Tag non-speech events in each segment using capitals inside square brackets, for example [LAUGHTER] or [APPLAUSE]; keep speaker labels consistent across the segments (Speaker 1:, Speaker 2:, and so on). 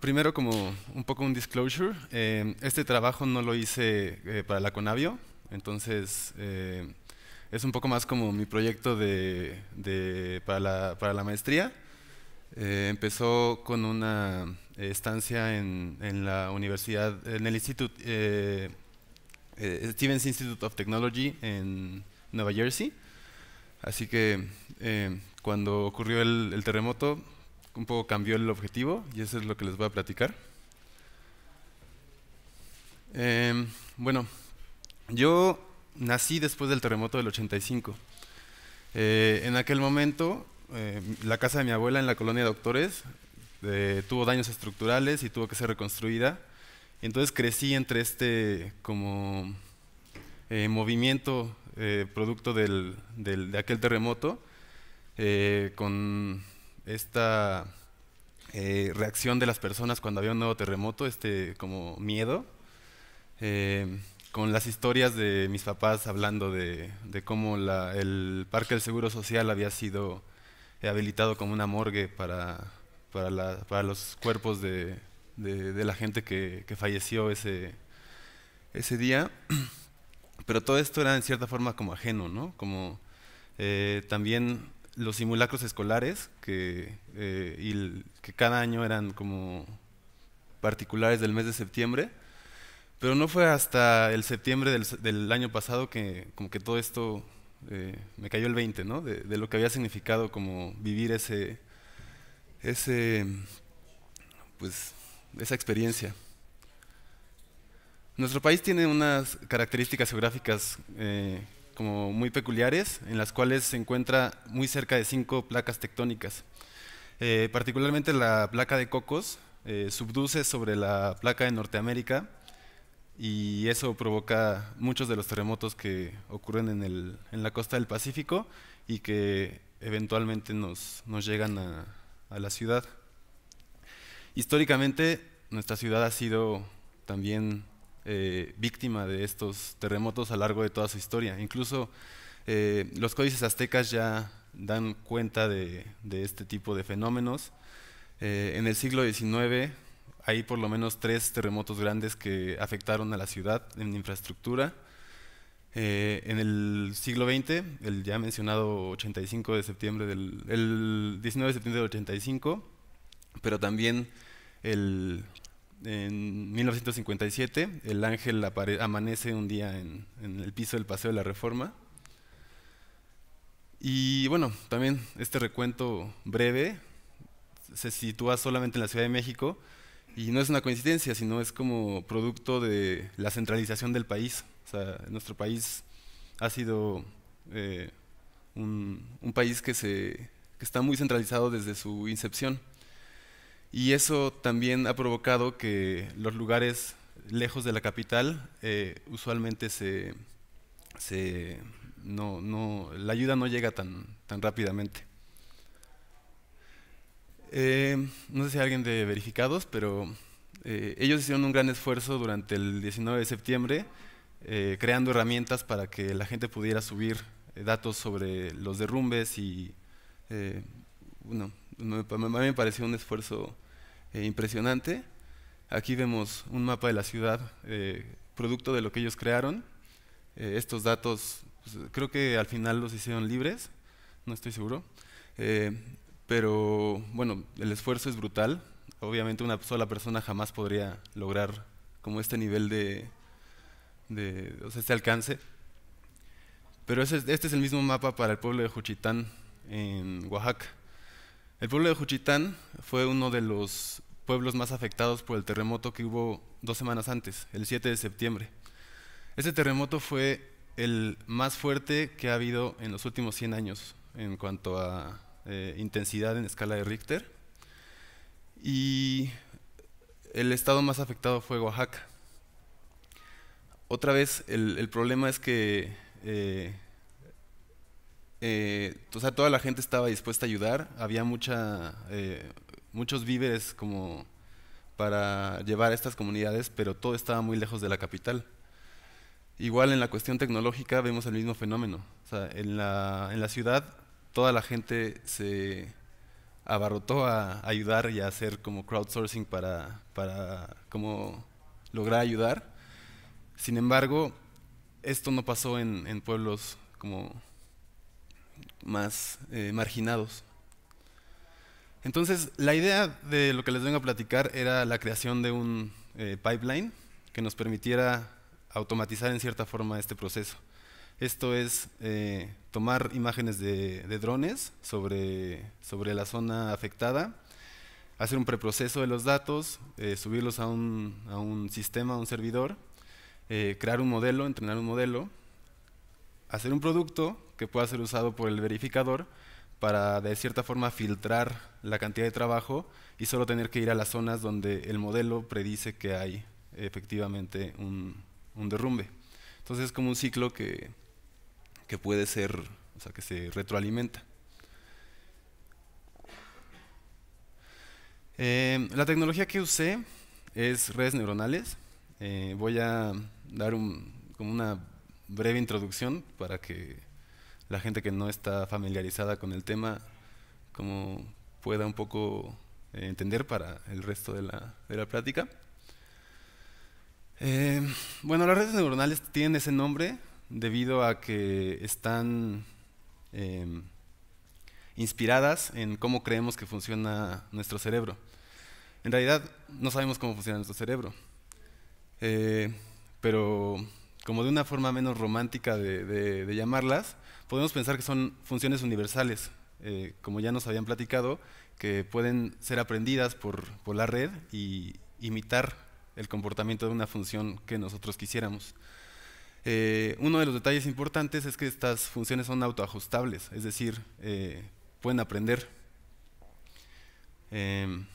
Speaker 1: Primero, como un poco un disclosure, eh, este trabajo no lo hice eh, para la Conavio, entonces eh, es un poco más como mi proyecto de, para, la, para la maestría. Empezó con una estancia en, la universidad, en el instituto Stevens Institute of Technology en Nueva Jersey. Así que cuando ocurrió el terremoto, un poco cambió el objetivo y eso es lo que les voy a platicar. Em, bueno, yo nací después del terremoto del 85. Eh, en aquel momento, eh, la casa de mi abuela en la colonia Doctores eh, tuvo daños estructurales y tuvo que ser reconstruida. Entonces crecí entre este como eh, movimiento producto del- de aquel terremoto con esta eh, reacción de las personas cuando había un nuevo terremoto, este como miedo, eh, con las historias de mis papás hablando de, de cómo la- el Parque del Seguro Social había sido habilitado como una morgue para, para, la- para los cuerpos de, de- de la gente que, que falleció ese, ese día. [CLEARS THROAT] Pero todo esto era en cierta forma como ajeno, ¿no? Como eh, también los simulacros escolares, que, eh, y que cada año eran como particulares del mes de septiembre. Pero no fue hasta el septiembre del, del año pasado que como que todo esto eh, me cayó el 20, ¿no? De, de lo que había significado como vivir ese, ese, pues, esa experiencia. Nuestro país tiene unas características geográficas eh, como muy peculiares, en las cuales se encuentra muy cerca de cinco placas tectónicas. Eh, particularmente la placa de Cocos eh, subduce sobre la placa de Norteamérica y eso provoca muchos de los terremotos que ocurren en, el- en la costa del Pacífico y que eventualmente nos, nos llegan a, a la ciudad. Históricamente, nuestra ciudad ha sido también eh, víctima de estos terremotos a lo largo de toda su historia. Incluso eh, los códices aztecas ya dan cuenta de, este tipo de fenómenos. Eh, en el siglo XIX hay por lo menos tres terremotos grandes que afectaron a la ciudad en infraestructura. En el siglo XX, el ya mencionado 85 de septiembre del, el 19 de septiembre del 85, pero también el, en 1957 el ángel amanece un día en, en el piso del Paseo de la Reforma. Y bueno, también este recuento breve se sitúa solamente en la Ciudad de México y no es una coincidencia, sino es como producto de la centralización del país. O sea, nuestro país ha sido eh, un, un país que, se, que está muy centralizado desde su incepción. Y eso también ha provocado que los lugares lejos de la capital eh, usualmente se, se- no, no, la ayuda no llega tan, tan rápidamente. Eh, no sé si hay alguien de verificados, pero eh, ellos hicieron un gran esfuerzo durante el 19 de septiembre, eh, creando herramientas para que la gente pudiera subir datos sobre los derrumbes y, bueno, me- me pareció un esfuerzo eh, impresionante. Aquí vemos un mapa de la ciudad, eh, producto de lo que ellos crearon. Eh, estos datos, pues, creo que al final los hicieron libres, no estoy seguro. Pero bueno, el esfuerzo es brutal. Obviamente una sola persona jamás podría lograr como este nivel de, de o sea, este alcance. Pero este es el mismo mapa para el pueblo de Juchitán en Oaxaca. El pueblo de Juchitán fue uno de los pueblos más afectados por el terremoto que hubo dos semanas antes, el 7 de septiembre. Ese terremoto fue el más fuerte que ha habido en los últimos 100 años en cuanto a eh, intensidad en escala de Richter. Y el estado más afectado fue Oaxaca. Otra vez, el, el problema es que eh, eh, toda la gente estaba dispuesta a ayudar, había eh, muchos víveres como para llevar a estas comunidades, pero todo estaba muy lejos de la capital. Igual en la cuestión tecnológica vemos el mismo fenómeno. En la, ciudad toda la gente se, abarrotó a ayudar y a hacer como crowdsourcing para, para como lograr ayudar. Sin embargo, esto no pasó en, pueblos como más eh, marginados. Entonces, la idea de lo que les vengo a platicar era la creación de un eh, pipeline que nos permitiera automatizar en cierta forma este proceso. Esto es eh, tomar imágenes de, drones sobre, sobre, la zona afectada, hacer un preproceso de los datos, subirlos a un, a un, sistema, a un servidor, crear un modelo, entrenar un modelo, hacer un producto que pueda ser usado por el verificador para de cierta forma filtrar la cantidad de trabajo y solo tener que ir a las zonas donde el modelo predice que hay efectivamente un, derrumbe. Entonces es como un ciclo que, que puede ser, o sea, que se retroalimenta. Eh, la tecnología que usé es redes neuronales. Eh, voy a dar un, como una breve introducción para que la gente que no está familiarizada con el tema como pueda un poco eh, entender para el resto de la, de la plática. bueno, las redes neuronales tienen ese nombre debido a que están em, inspiradas en cómo creemos que funciona nuestro cerebro. En realidad no sabemos cómo funciona nuestro cerebro, eh, pero como de una forma menos romántica de, llamarlas, podemos pensar que son funciones universales, eh, como ya nos habían platicado, que pueden ser aprendidas por, la red y imitar el comportamiento de una función que nosotros quisiéramos. Eh, uno de los detalles importantes es que estas funciones son autoajustables, es decir, eh, pueden aprender. Em,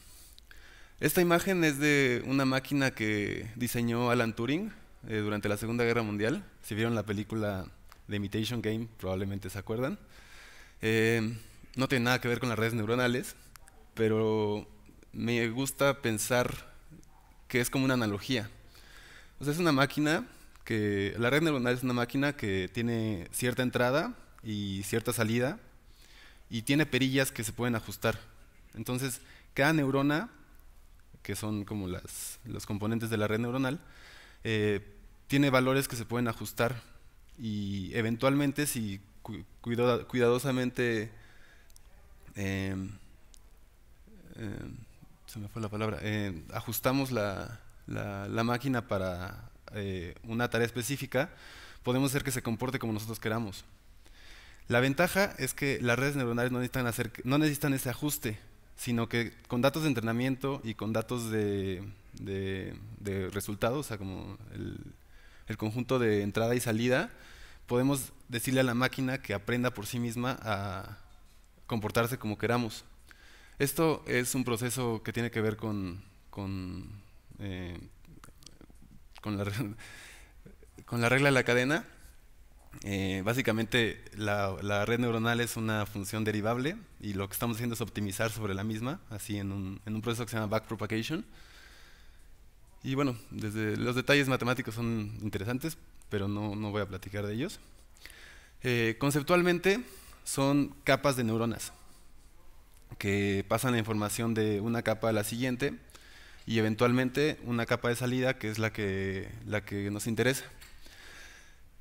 Speaker 1: esta imagen es de una máquina que diseñó Alan Turing eh, durante la Segunda Guerra Mundial. Si vieron la película The Imitation Game, probablemente se acuerdan. Em, no tiene nada que ver con las redes neuronales, pero me gusta pensar que es como una analogía. O sea, es una máquina que la red neuronal es una máquina que tiene cierta entrada y cierta salida y tiene perillas que se pueden ajustar. Entonces, cada neurona, que son como las, los componentes de la red neuronal, eh, tiene valores que se pueden ajustar y eventualmente si cuidadosamente em, em, se me fue la palabra eh, ajustamos la, la máquina para eh, una tarea específica, podemos hacer que se comporte como nosotros queramos. La ventaja es que las redes neuronales no necesitan, hacer, no necesitan ese ajuste, sino que con datos de entrenamiento y con datos de, resultados, o sea, como el, el, conjunto de entrada y salida, podemos decirle a la máquina que aprenda por sí misma a comportarse como queramos. Esto es un proceso que tiene que ver con, con eh, con la, [LAUGHS] con la regla de la cadena. Eh, básicamente la, red neuronal es una función derivable y lo que estamos haciendo es optimizar sobre la misma, así en un, en un proceso que se llama backpropagation. Y bueno, desde los detalles matemáticos son interesantes, pero no, no voy a platicar de ellos. Eh, conceptualmente son capas de neuronas que pasan la información de una capa a la siguiente y eventualmente una capa de salida que es la que, la que nos interesa.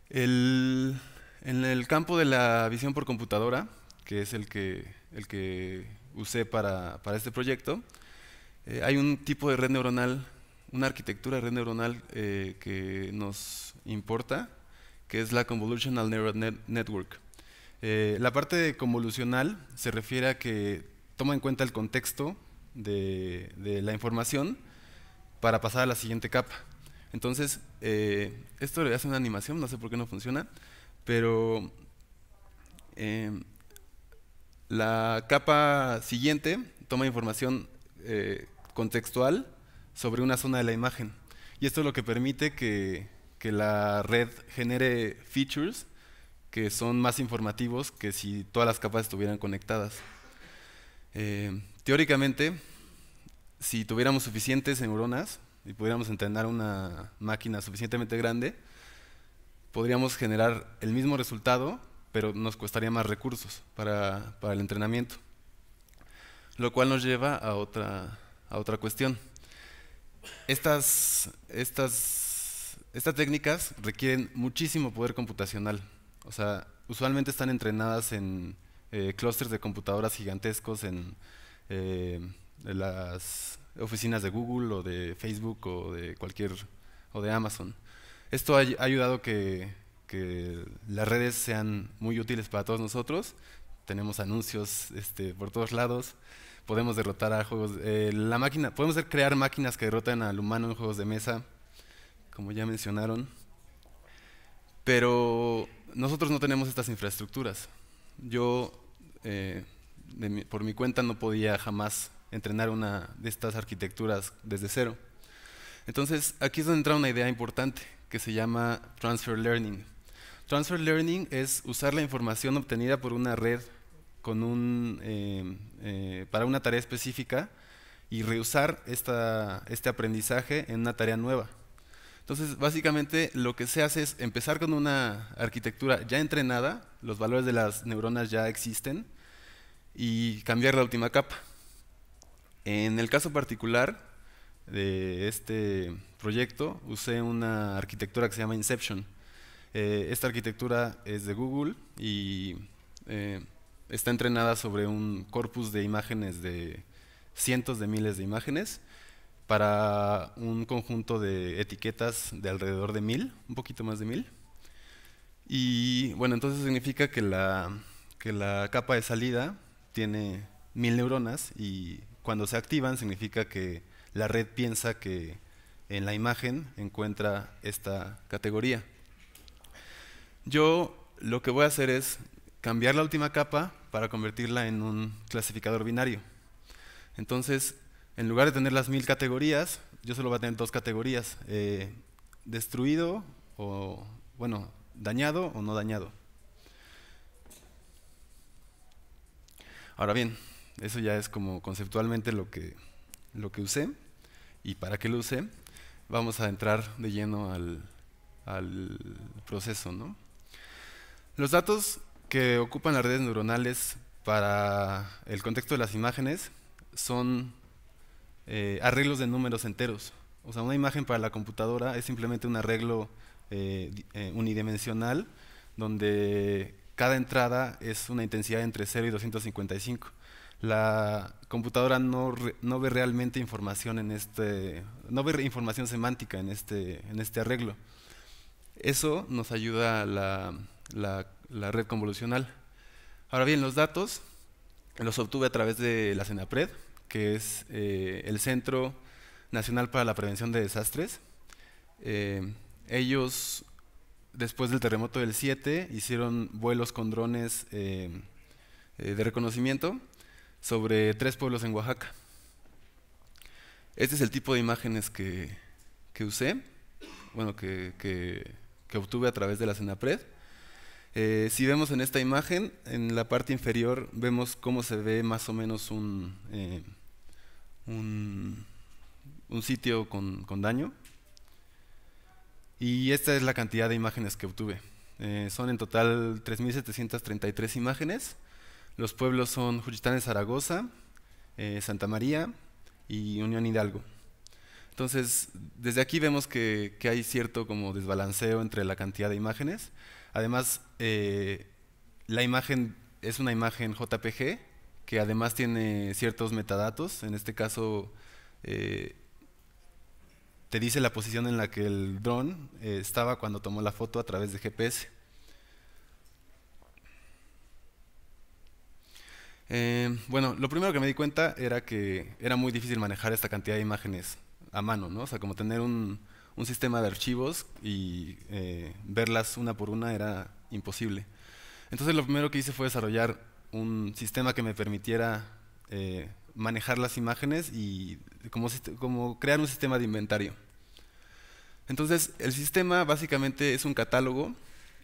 Speaker 1: en el campo de la visión por computadora, que es el que, el que usé para, para este proyecto, eh, hay un tipo de red neuronal, una arquitectura de red neuronal eh, que nos importa, que es la Convolutional Neural Network. Eh, la parte convolucional se refiere a que toma en cuenta el contexto de, la información para pasar a la siguiente capa. Entonces, eh, esto le hace una animación, no sé por qué no funciona, pero eh, la capa siguiente toma información contextual sobre una zona de la imagen. Y esto es lo que permite que, que la red genere features que son más informativos que si todas las capas estuvieran conectadas. Teóricamente, si tuviéramos suficientes neuronas y pudiéramos entrenar una máquina suficientemente grande, podríamos generar el mismo resultado, pero nos costaría más recursos para, el entrenamiento. Lo cual nos lleva a otra, a otra cuestión. Estas, estas, estas técnicas requieren muchísimo poder computacional. O sea, usualmente están entrenadas en eh, clústeres de computadoras gigantescos en eh, las oficinas de Google o de Facebook o de cualquier o de Amazon. Esto ha, ayudado que, que las redes sean muy útiles para todos nosotros. Tenemos anuncios este, por todos lados. Podemos derrotar a juegos. Eh, la máquina, podemos crear máquinas que derrotan al humano en juegos de mesa, como ya mencionaron. Pero nosotros no tenemos estas infraestructuras. Yo, eh, por mi cuenta, no podía jamás entrenar una de estas arquitecturas desde cero. Entonces, aquí es donde entra una idea importante que se llama Transfer Learning. Transfer Learning es usar la información obtenida por una red con un, eh, eh, para una tarea específica y reusar esta, este aprendizaje en una tarea nueva. Entonces, básicamente lo que se hace es empezar con una arquitectura ya entrenada, los valores de las neuronas ya existen, y cambiar la última capa. En el caso particular de este proyecto, usé una arquitectura que se llama Inception. Eh, esta arquitectura es de Google y eh, está entrenada sobre un corpus de imágenes de cientos de miles de imágenes para un conjunto de etiquetas de alrededor de mil, un poquito más de mil. Y bueno, entonces significa que la, que la capa de salida tiene mil neuronas y cuando se activan significa que la red piensa que en la imagen encuentra esta categoría. Yo lo que voy a hacer es cambiar la última capa para convertirla en un clasificador binario. Entonces, en lugar de tener las mil categorías, yo solo voy a tener dos categorías, eh, destruido o, bueno, dañado o no dañado. Ahora bien, eso ya es como conceptualmente lo que, lo que usé y para qué lo usé. Vamos a entrar de lleno al, al proceso. ¿no? Los datos que ocupan las redes neuronales para el contexto de las imágenes son eh, arreglos de números enteros. O sea, una imagen para la computadora es simplemente un arreglo eh, eh, unidimensional donde cada entrada es una intensidad entre 0 y 255. La computadora no, no ve realmente información en este, no ve información semántica en este, en este arreglo. Eso nos ayuda a la, la, la red convolucional. Ahora bien, los datos los obtuve a través de la CENAPRED, que es eh, el Centro Nacional para la Prevención de Desastres. Eh, ellos, después del terremoto del 7, hicieron vuelos con drones eh, de reconocimiento sobre tres pueblos en Oaxaca. Este es el tipo de imágenes que, usé, bueno, que, que, obtuve a través de la CENAPRED. Si vemos en esta imagen, en la parte inferior vemos cómo se ve más o menos un, un, sitio con, daño. Y esta es la cantidad de imágenes que obtuve. Eh, son en total 3.733 imágenes. Los pueblos son Juchitán de Zaragoza, eh, Santa María y Unión Hidalgo. Entonces, desde aquí vemos que, hay cierto como desbalanceo entre la cantidad de imágenes. Además, eh, la imagen es una imagen JPG, que además tiene ciertos metadatos. En este caso, eh, te dice la posición en la que el dron eh, estaba cuando tomó la foto a través de GPS. Bueno, lo primero que me di cuenta era que era muy difícil manejar esta cantidad de imágenes a mano, ¿no? O sea, como tener un, un sistema de archivos y verlas una por una era imposible. Entonces lo primero que hice fue desarrollar un sistema que me permitiera eh, manejar las imágenes y como, como, crear un sistema de inventario. Entonces, el sistema básicamente es un catálogo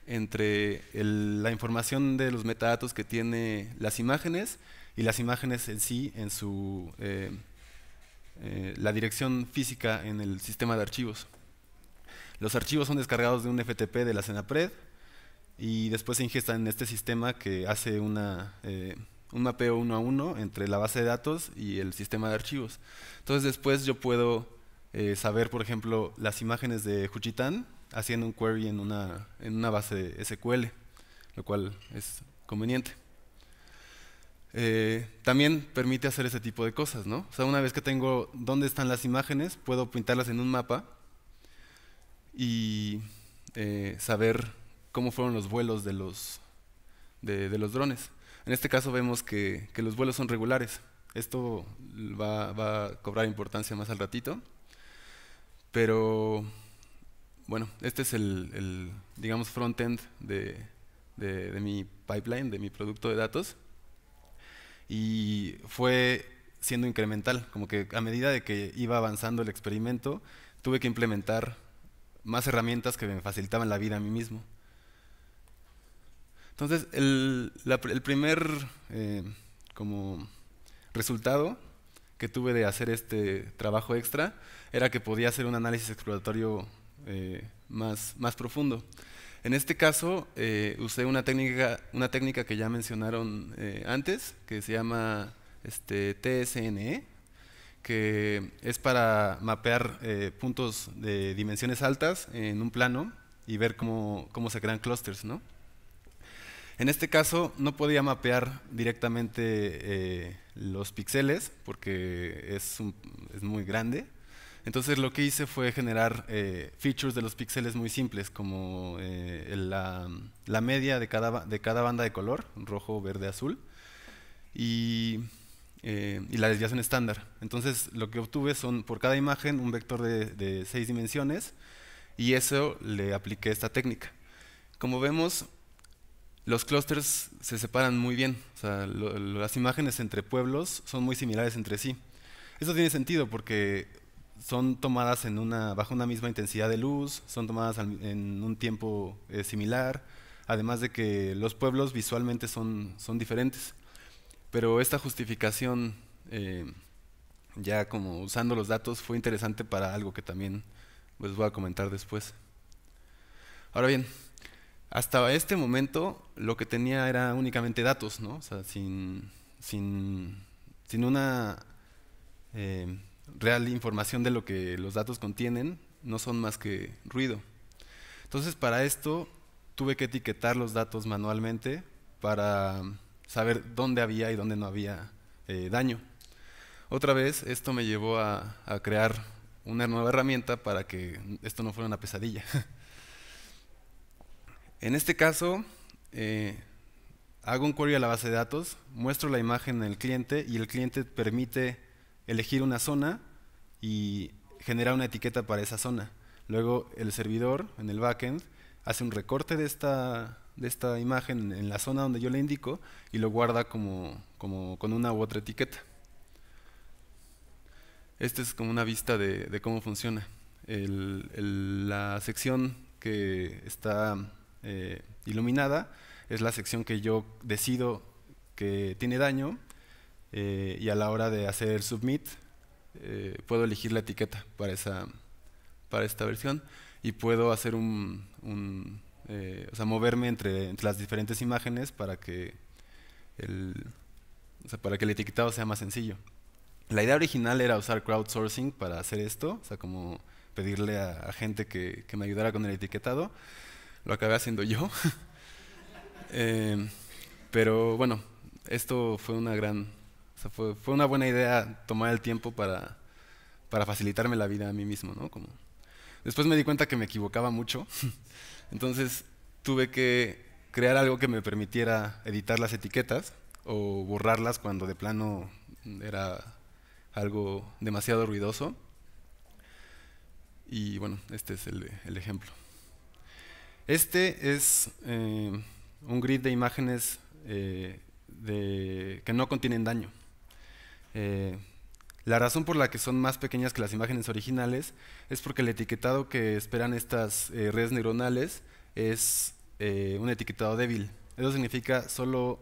Speaker 1: entre la información de los metadatos que tiene las imágenes y las imágenes en sí en su eh, eh, la dirección física en el sistema de archivos. Los archivos son descargados de un FTP de la CENAPRED y después se ingesta en este sistema que hace eh, un mapeo uno a uno entre la base de datos y el sistema de archivos. Entonces después yo puedo eh, saber, por ejemplo, las imágenes de Juchitán haciendo un query en una, en una base SQL, lo cual es conveniente. Eh, también permite hacer ese tipo de cosas, ¿no? O sea, una vez que tengo dónde están las imágenes, puedo pintarlas en un mapa y eh, saber cómo fueron los vuelos de los, de, los drones. En este caso vemos que, los vuelos son regulares. Esto va, a cobrar importancia más al ratito. Pero, bueno, este es el, digamos, front-end de, de mi pipeline, de mi producto de datos y fue siendo incremental, como que a medida de que iba avanzando el experimento, tuve que implementar más herramientas que me facilitaban la vida a mí mismo. Entonces, el, primer eh, como resultado que tuve de hacer este trabajo extra era que podía hacer un análisis exploratorio eh, más, más profundo. En este caso eh, usé una técnica, una técnica que ya mencionaron antes, que se llama este, TSNE, que es para mapear eh, puntos de dimensiones altas en un plano y ver cómo, se crean clusters. ¿no? En este caso no podía mapear directamente los píxeles porque es, es muy grande, entonces lo que hice fue generar eh, features de los píxeles muy simples, como eh, la, media de cada, de cada banda de color, rojo, verde, azul, y, eh, la desviación estándar. Entonces lo que obtuve son por cada imagen un vector de, seis dimensiones, y eso le apliqué esta técnica. Como vemos, los clusters se separan muy bien, o sea, las imágenes entre pueblos son muy similares entre sí. Eso tiene sentido porque son tomadas en una, bajo una misma intensidad de luz, son tomadas en un tiempo eh, similar, además de que los pueblos visualmente son, son diferentes. Pero esta justificación, eh, ya como usando los datos, fue interesante para algo que también les voy a comentar después. Ahora bien, hasta este momento lo que tenía era únicamente datos, ¿no? O sea, sin, sin, sin una... Eh, real información de lo que los datos contienen, no son más que ruido. Entonces, para esto tuve que etiquetar los datos manualmente para saber dónde había y dónde no había eh, daño. Otra vez, esto me llevó a, crear una nueva herramienta para que esto no fuera una pesadilla. [LAUGHS] en este caso, eh, hago un query a la base de datos, muestro la imagen en el cliente y el cliente permite elegir una zona y generar una etiqueta para esa zona. Luego el servidor en el backend hace un recorte de esta, de esta imagen en la zona donde yo le indico y lo guarda como, como con una u otra etiqueta. Esta es como una vista de, cómo funciona. la sección que está eh, iluminada es la sección que yo decido que tiene daño eh, y a la hora de hacer el submit eh, puedo elegir la etiqueta para, esa, para esta versión y puedo hacer un, eh, o sea, moverme entre, las diferentes imágenes para que, el, para que el etiquetado sea más sencillo. La idea original era usar crowdsourcing para hacer esto, o sea, como pedirle a, gente que, me ayudara con el etiquetado. Lo acabé haciendo yo. [LAUGHS] pero bueno, esto fue una gran fue, una buena idea tomar el tiempo para, facilitarme la vida a mí mismo, ¿no? Como, después me di cuenta que me equivocaba mucho, [LAUGHS] entonces tuve que crear algo que me permitiera editar las etiquetas o borrarlas cuando de plano era algo demasiado ruidoso. Y bueno, este es el, ejemplo. Este es eh, un grid de imágenes eh, que no contienen daño. Eh, la razón por la que son más pequeñas que las imágenes originales es porque el etiquetado que esperan estas eh, redes neuronales es eh, un etiquetado débil. Eso significa solo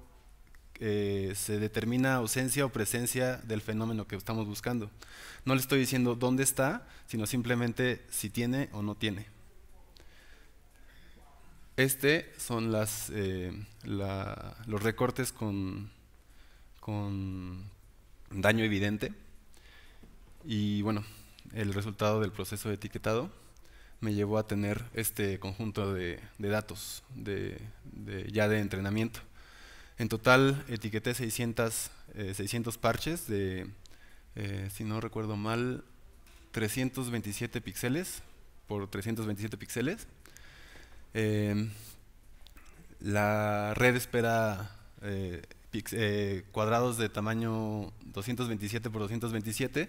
Speaker 1: se determina ausencia o presencia del fenómeno que estamos buscando. No le estoy diciendo dónde está, sino simplemente si tiene o no tiene. Este son las, los recortes con con daño evidente. Y bueno, el resultado del proceso de etiquetado me llevó a tener este conjunto de, datos de, ya de entrenamiento. En total etiqueté 600, 600 eh, parches de, eh, si no recuerdo mal, 327 píxeles por 327 píxeles. Eh, la red espera cuadrados de tamaño 227 por 227,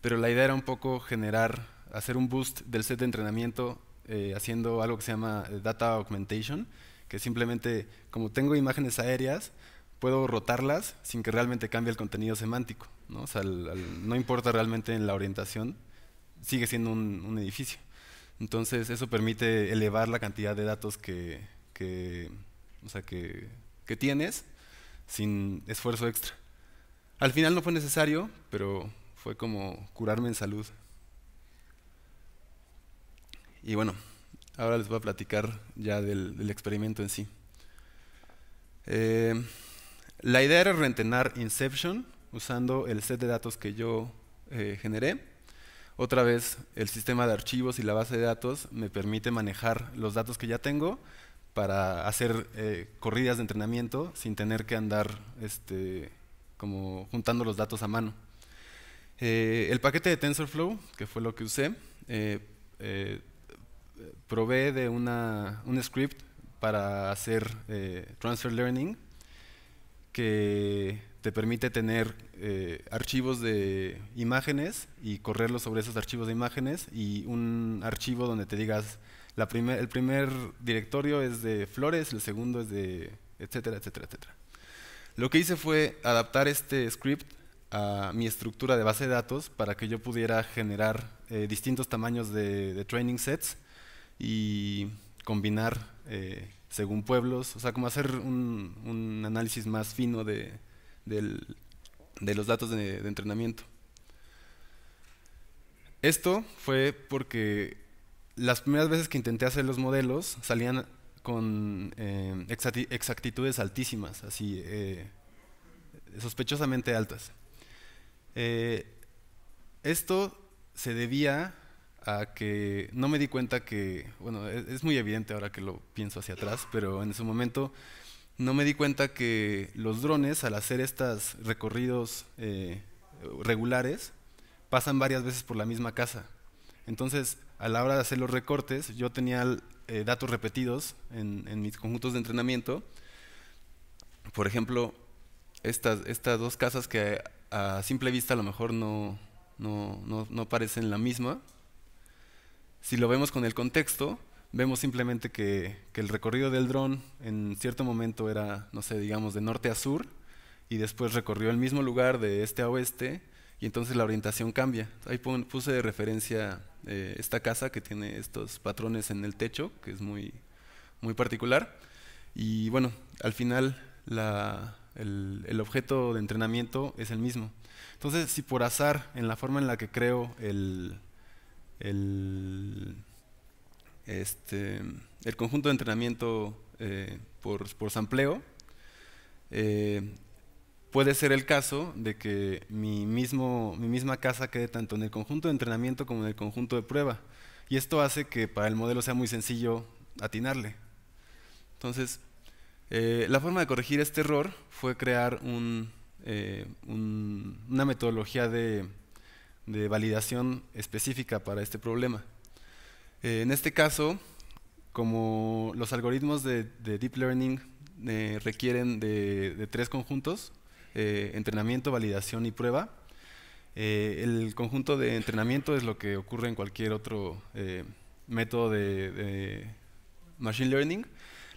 Speaker 1: pero la idea era un poco generar hacer un boost del set de entrenamiento eh, haciendo algo que se llama eh, data augmentation, que simplemente, como tengo imágenes aéreas, puedo rotarlas sin que realmente cambie el contenido semántico. No, o sea, no importa realmente en la orientación, sigue siendo un, edificio. Entonces, eso permite elevar la cantidad de datos que, o sea, que, que tienes sin esfuerzo extra. Al final no fue necesario, pero fue como curarme en salud. Y bueno, ahora les voy a platicar ya del, experimento en sí. Eh, la idea era reentrenar Inception usando el set de datos que yo eh, generé. Otra vez, el sistema de archivos y la base de datos me permite manejar los datos que ya tengo para hacer eh, corridas de entrenamiento sin tener que andar este, como juntando los datos a mano. el paquete de TensorFlow, que fue lo que usé, provee de una, un script para hacer eh, transfer learning que te permite tener eh, archivos de imágenes y correrlos sobre esos archivos de imágenes y un archivo donde te digas la el primer directorio es de flores, el segundo es de etcétera, etcétera, etcétera. Lo que hice fue adaptar este script a mi estructura de base de datos para que yo pudiera generar eh, distintos tamaños de, de training sets y combinar eh, según pueblos, o sea, como hacer un, análisis más fino de, los datos de, entrenamiento. Esto fue porque las primeras veces que intenté hacer los modelos salían con eh, exactitudes altísimas, así eh, sospechosamente altas. esto se debía a que no me di cuenta que, bueno, e, es, muy evidente ahora que lo pienso hacia atrás, pero en ese momento no me di cuenta que los drones al hacer estos recorridos eh, regulares pasan varias veces por la misma casa. Entonces, a la hora de hacer los recortes, yo tenía eh, datos repetidos en, mis conjuntos de entrenamiento. Por ejemplo, estas, estas dos casas que a simple vista a lo mejor no, no, no, no parecen la misma, si lo vemos con el contexto, vemos simplemente que, el recorrido del dron en cierto momento era, no sé, digamos, de norte a sur, y después recorrió el mismo lugar de este a oeste, y entonces la orientación cambia. Ahí puse de referencia eh, esta casa que tiene estos patrones en el techo, que es muy, muy particular. Y bueno, al final el, el, objeto de entrenamiento es el mismo. Entonces, si por azar, en la forma en la que creo el, el, este, el conjunto de entrenamiento eh, por, por, sampleo, eh, puede ser el caso de que mi, mismo, mi misma casa quede tanto en el conjunto de entrenamiento como en el conjunto de prueba. Y esto hace que para el modelo sea muy sencillo atinarle. Entonces, eh, la forma de corregir este error fue crear un, una metodología de validación específica para este problema. Eh, en este caso, como los algoritmos de, Deep Learning eh, requieren de, tres conjuntos, eh, entrenamiento, validación y prueba, el conjunto de entrenamiento es lo que ocurre en cualquier otro método de, Machine Learning.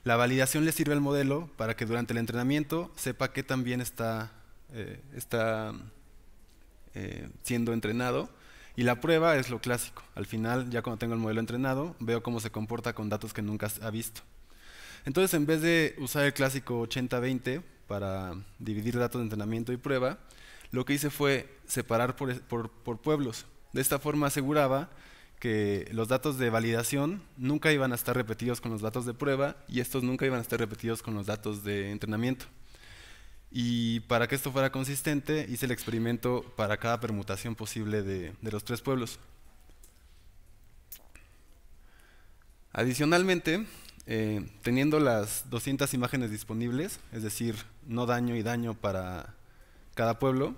Speaker 1: La validación le sirve al modelo para que durante el entrenamiento sepa que también está, está eh, siendo entrenado. Y la prueba es lo clásico. Al final, ya cuando tengo el modelo entrenado, veo cómo se comporta con datos que nunca ha visto. Entonces, en vez de usar el clásico 80-20 para dividir datos de entrenamiento y prueba, lo que hice fue separar por, por, pueblos. De esta forma aseguraba que los datos de validación nunca iban a estar repetidos con los datos de prueba y estos nunca iban a estar repetidos con los datos de entrenamiento. Y para que esto fuera consistente, hice el experimento para cada permutación posible de, los tres pueblos. Adicionalmente, eh, teniendo las 200 imágenes disponibles, es decir, no daño y daño para cada pueblo,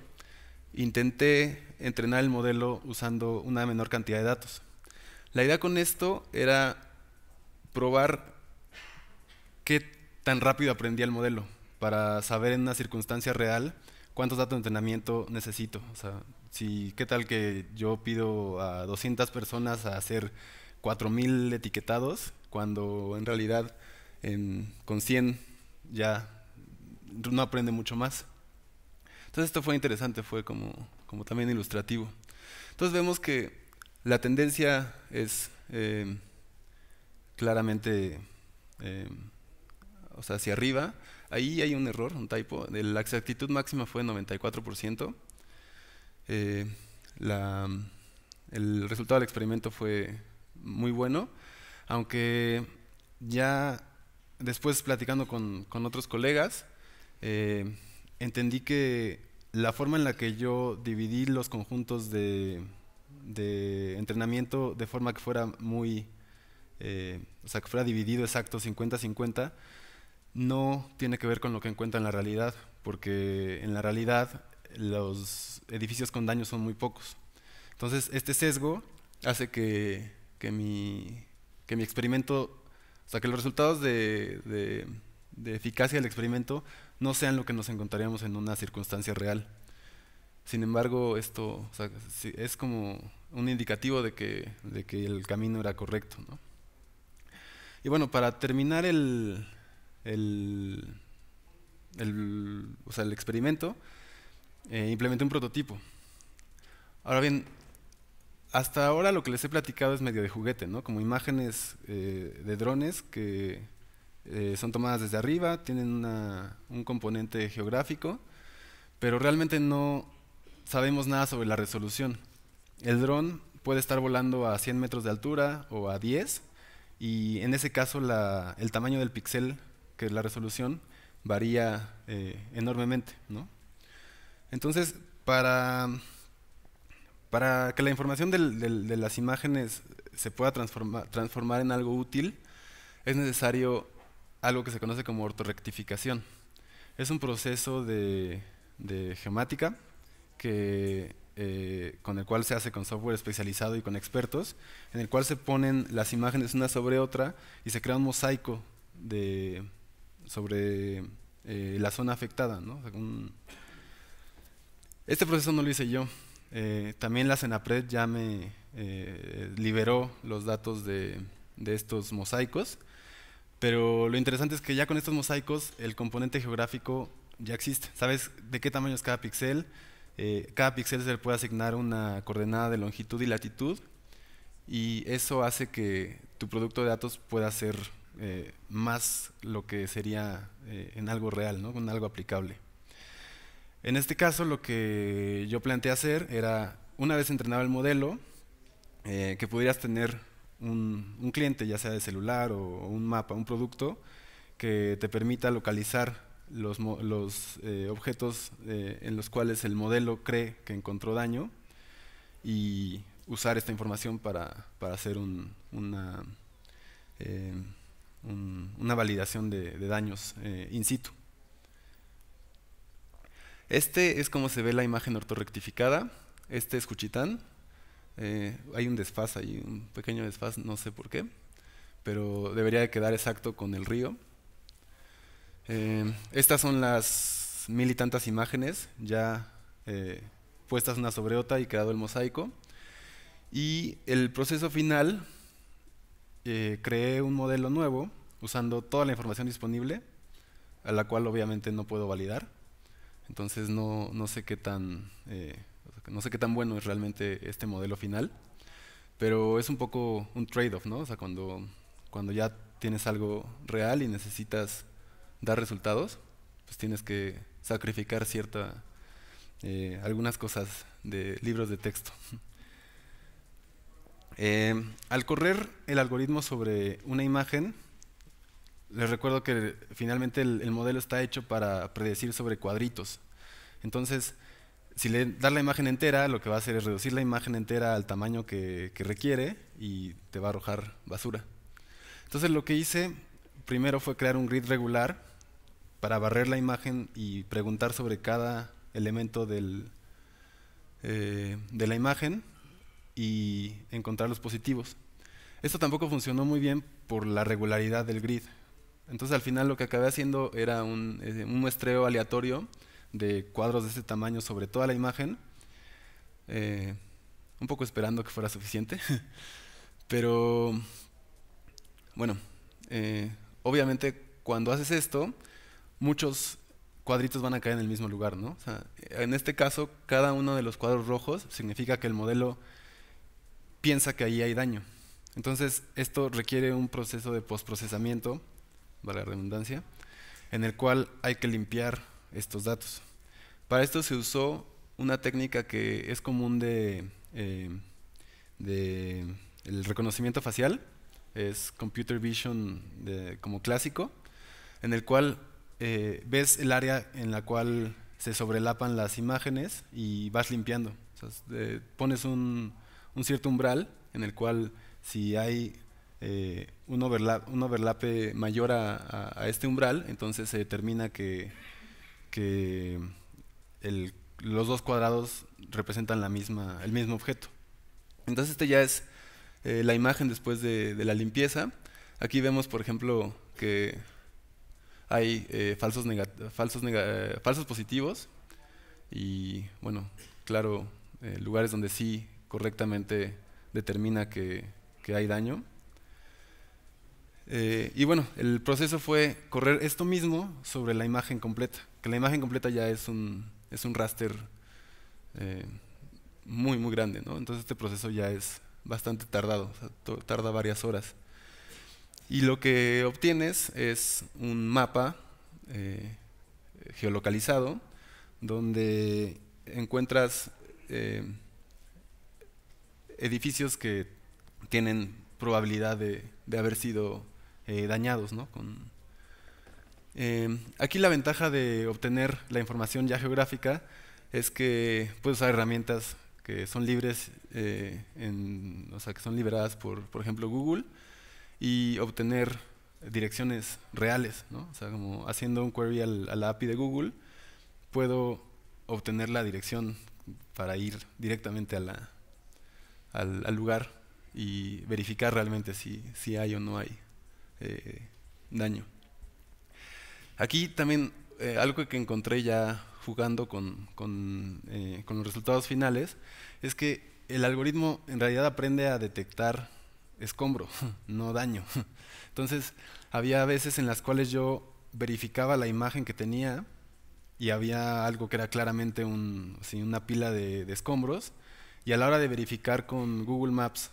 Speaker 1: intenté entrenar el modelo usando una menor cantidad de datos. La idea con esto era probar qué tan rápido aprendía el modelo para saber en una circunstancia real cuántos datos de entrenamiento necesito. O sea, si, ¿qué tal que yo pido a 200 personas a hacer 4000 etiquetados cuando en realidad con 100 ya no aprende mucho más? Entonces esto fue interesante, fue como, también ilustrativo. Entonces vemos que la tendencia es eh, claramente eh, o sea, hacia arriba. Ahí hay un error, un typo. La exactitud máxima fue 94%. Eh, el resultado del experimento fue muy bueno, aunque ya después platicando con, otros colegas, entendí que la forma en la que yo dividí los conjuntos de, entrenamiento de forma que fuera muy, eh, o sea, que fuera dividido exacto 50-50, no tiene que ver con lo que encuentra en la realidad, porque en la realidad los edificios con daño son muy pocos. Entonces, este sesgo hace que, mi, que mi experimento, o sea, que los resultados de eficacia del experimento no sean lo que nos encontraríamos en una circunstancia real. Sin embargo, esto es como un indicativo de que, de que el camino era correcto. Y bueno, para terminar el, el, el, o sea, el experimento, eh, implementé un prototipo. Ahora bien, hasta ahora lo que les he platicado es medio de juguete, ¿no? como imágenes eh, de drones que eh, son tomadas desde arriba, tienen un componente geográfico, pero realmente no sabemos nada sobre la resolución. El dron puede estar volando a 100 metros de altura o a 10, y en ese caso el tamaño del píxel, que es la resolución, varía eh, enormemente. Entonces, para, para que la información de las imágenes se pueda transformar, en algo útil, es necesario algo que se conoce como ortorectificación. Es un proceso de, geomática que, eh, con el cual se hace con software especializado y con expertos, en el cual se ponen las imágenes una sobre otra y se crea un mosaico de, sobre eh, la zona afectada. este proceso no lo hice yo. Eh, también la Senapred ya me liberó los datos de, de estos mosaicos pero lo interesante es que ya con estos mosaicos el componente geográfico ya existe. Sabes de qué tamaño es cada píxel. Eh, cada píxel se le puede asignar una coordenada de longitud y latitud y eso hace que tu producto de datos pueda ser eh, más lo que sería eh, en algo real, ¿no? en algo aplicable. En este caso lo que yo planteé hacer era, una vez entrenado el modelo, que pudieras tener un, cliente, ya sea de celular o, un mapa, un producto, que te permita localizar los, eh, objetos eh, en los cuales el modelo cree que encontró daño y usar esta información para, hacer una, eh, una validación de daños in situ. Este es como se ve la imagen ortorrectificada. Este es Cuchitán. Eh, hay un desfaz ahí, un pequeño desfaz, no sé por qué, pero debería de quedar exacto con el río. Eh, estas son las mil y tantas imágenes ya eh, puestas una sobre otra y quedado el mosaico. Y el proceso final, creé un modelo nuevo usando toda la información disponible, a la cual obviamente no puedo validar. Entonces no, no sé qué tan no sé qué tan bueno es realmente este modelo final, pero es un poco un trade-off, ¿no? O sea, cuando, cuando ya tienes algo real y necesitas dar resultados, pues tienes que sacrificar cierta, eh, algunas cosas de libros de texto. [LAUGHS] Eh, al correr el algoritmo sobre una imagen, les recuerdo que finalmente el, modelo está hecho para predecir sobre cuadritos. Entonces, si le das la imagen entera, lo que va a hacer es reducir la imagen entera al tamaño que, requiere y te va a arrojar basura. Entonces lo que hice primero fue crear un grid regular para barrer la imagen y preguntar sobre cada elemento eh, de la imagen y encontrar los positivos. Esto tampoco funcionó muy bien por la regularidad del grid. Entonces al final lo que acabé haciendo era un, eh, muestreo aleatorio de cuadros de este tamaño sobre toda la imagen, eh, un poco esperando que fuera suficiente, [LAUGHS] pero bueno, eh, obviamente cuando haces esto, muchos cuadritos van a caer en el mismo lugar, ¿no? en este caso, cada uno de los cuadros rojos significa que el modelo piensa que ahí hay daño. Entonces, esto requiere un proceso de postprocesamiento, vale la redundancia, en el cual hay que limpiar estos datos. Para esto se usó una técnica que es común de, eh, el reconocimiento facial, es computer vision como clásico, en el cual eh, ves el área en la cual se sobrelapan las imágenes y vas limpiando. pones un, un cierto umbral en el cual si hay eh, un, overlap, overlape mayor a, este umbral, entonces se determina que, los dos cuadrados representan la misma, el mismo objeto. Entonces este ya es eh, la imagen después de, la limpieza. Aquí vemos, por ejemplo, que hay eh, falsos, falsos, falsos positivos y, bueno, claro, lugares donde sí correctamente determina que, que hay daño. Eh, y bueno, el proceso fue correr esto mismo sobre la imagen completa, que la imagen completa ya es un, es un raster eh, muy, muy grande, ¿no? Entonces este proceso ya es bastante tardado, tarda varias horas. Y lo que obtienes es un mapa eh, geolocalizado donde encuentras edificios que tienen probabilidad de, haber sido eh, dañados. ¿no? Eh, aquí la ventaja de obtener la información ya geográfica es que puedes usar herramientas que son libres, eh, o sea, que son liberadas por, por ejemplo, Google, y obtener direcciones reales. ¿no? O sea, como haciendo un query a la API de Google, puedo obtener la dirección para ir directamente a la, al lugar y verificar realmente si, si hay o no hay eh, daño. Aquí también eh, algo que encontré ya jugando eh, con, los resultados finales es que el algoritmo en realidad aprende a detectar escombro, [LAUGHS] no daño. [LAUGHS] Entonces, había veces en las cuales yo verificaba la imagen que tenía y había algo que era claramente un, una pila de, de escombros y a la hora de verificar con Google Maps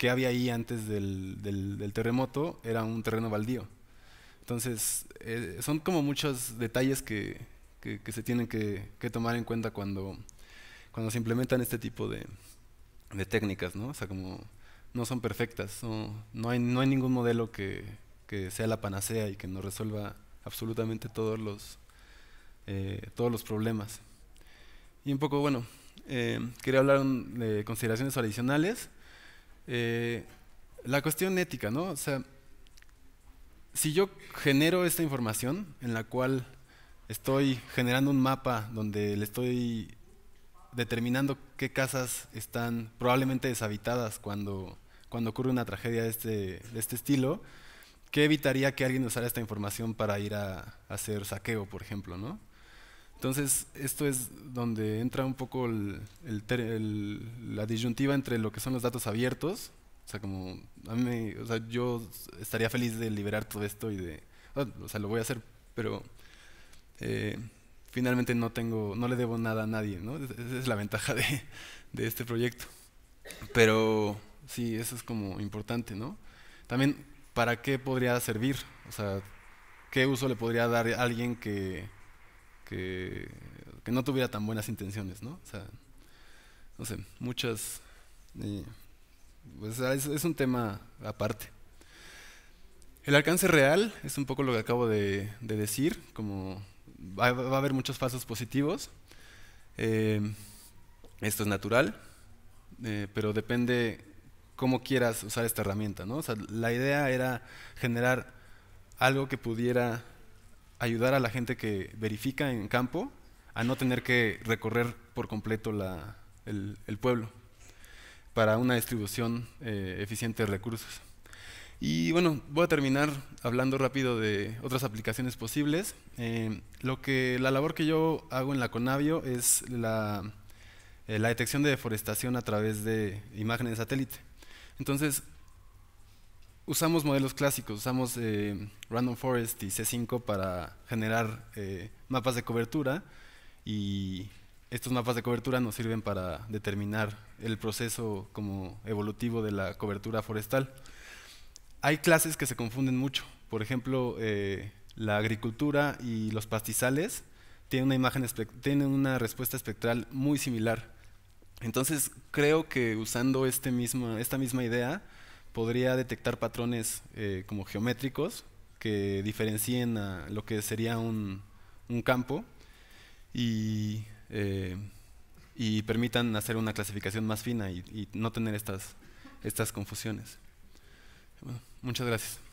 Speaker 1: que había ahí antes del, terremoto era un terreno baldío. Entonces, eh, son como muchos detalles que, se tienen que, tomar en cuenta cuando, cuando se implementan este tipo de, técnicas, ¿no? O sea, como no son perfectas, no, hay, no hay ningún modelo que, sea la panacea y que nos resuelva absolutamente todos los, eh, todos los problemas. Y un poco, bueno, eh, quería hablar de consideraciones adicionales. Eh, la cuestión ética, ¿no? O sea, si yo genero esta información en la cual estoy generando un mapa donde le estoy determinando qué casas están probablemente deshabitadas cuando, cuando ocurre una tragedia de este, de este estilo, ¿qué evitaría que alguien usara esta información para ir a, hacer saqueo, por ejemplo, ¿no? Entonces, esto es donde entra un poco la disyuntiva entre lo que son los datos abiertos, o sea, como, a mí o sea, yo estaría feliz de liberar todo esto y de, o sea, lo voy a hacer, pero eh, finalmente no tengo, no le debo nada a nadie, ¿no? Esa es la ventaja de, de este proyecto. Pero sí, eso es como importante, ¿no? También, ¿para qué podría servir? O sea, ¿qué uso le podría dar a alguien que que, no tuviera tan buenas intenciones, ¿no? O sea, no sé, muchas... Eh, pues es, un tema aparte. El alcance real es un poco lo que acabo de, decir, como va, a haber muchos falsos positivos. Eh, esto es natural, eh, pero depende cómo quieras usar esta herramienta. ¿no? la idea era generar algo que pudiera ayudar a la gente que verifica en campo a no tener que recorrer por completo el, pueblo para una distribución eh, eficiente de recursos. Y bueno, voy a terminar hablando rápido de otras aplicaciones posibles. Eh, lo que, la labor que yo hago en la Conavio es la, eh, la detección de deforestación a través de imágenes de satélite. Entonces, usamos modelos clásicos, usamos eh, Random Forest y C5 para generar mapas de cobertura y estos mapas de cobertura nos sirven para determinar el proceso como evolutivo de la cobertura forestal hay clases que se confunden mucho. Por ejemplo, eh, la agricultura y los pastizales tienen una, imagen tienen una respuesta espectral muy similar. Entonces, creo que usando este mismo, esta misma idea, podría detectar patrones eh, como geométricos que diferencien a lo que sería un, campo y, eh, y, permitan hacer una clasificación más fina y, y no tener estas, estas confusiones. Muchas gracias.